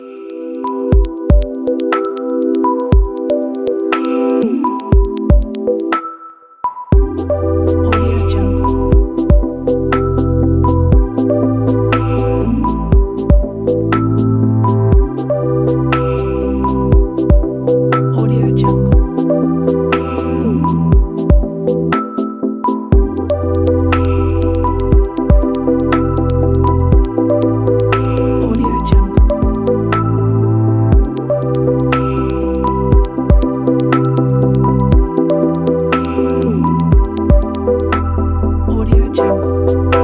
Música Música